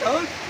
toes.